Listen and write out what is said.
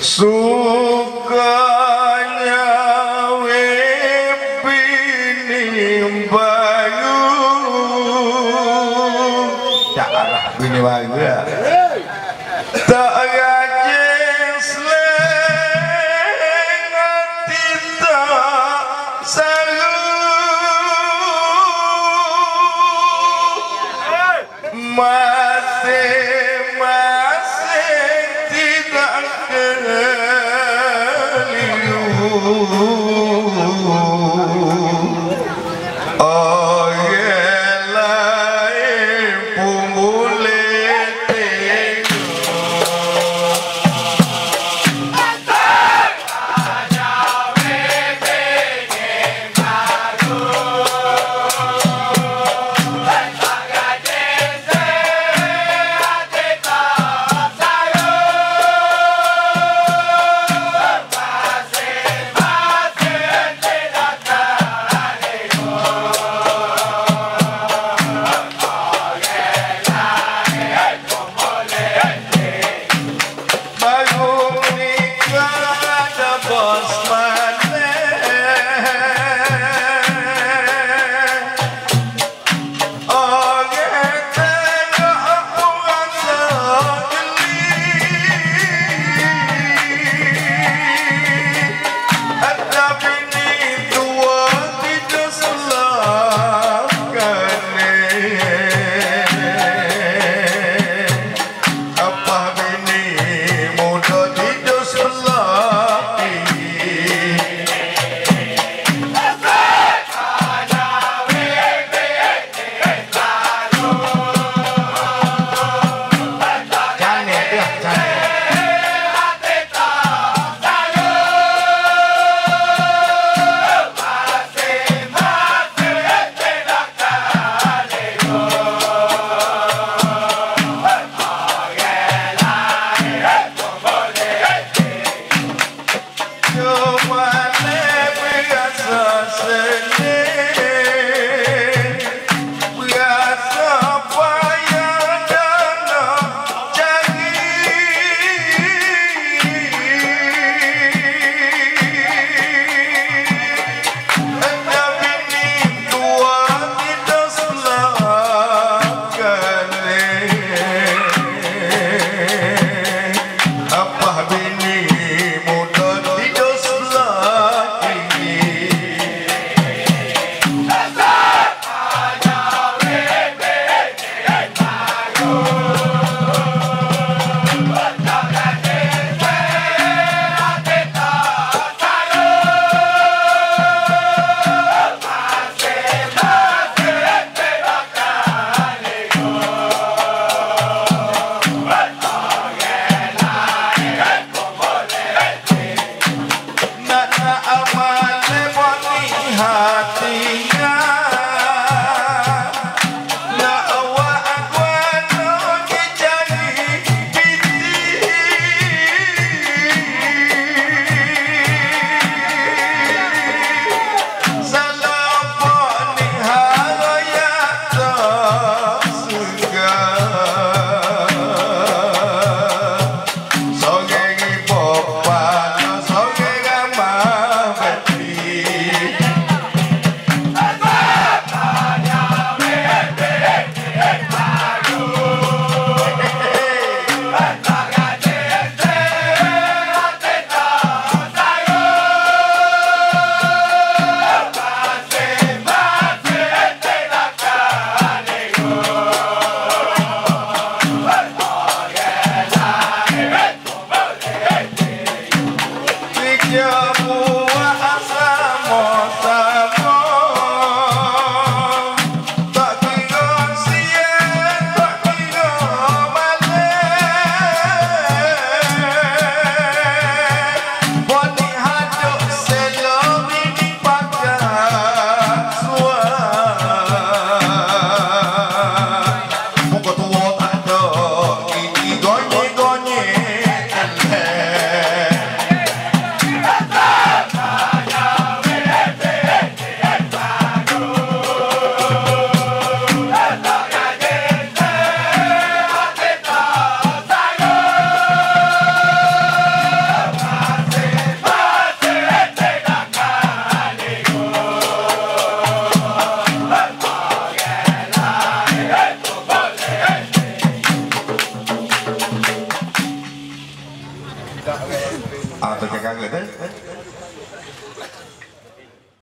sukanya bayu ya bini bayu Hallelujah. Hallelujah. Tatiana.